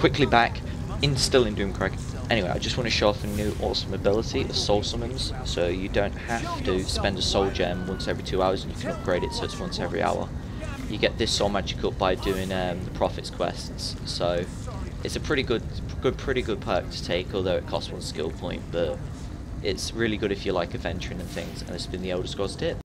quickly back, in still in Doomcrag. Anyway, I just want to show off a new awesome ability, a Soul Summons, so you don't have to spend a Soul Gem once every two hours and you can upgrade it so it's once every hour. You get this Soul Magic up by doing um, the Prophets quests, so it's a pretty good, good, pretty good perk to take, although it costs one skill point, but it's really good if you like adventuring and things, and it's been the Elder Scrolls tip.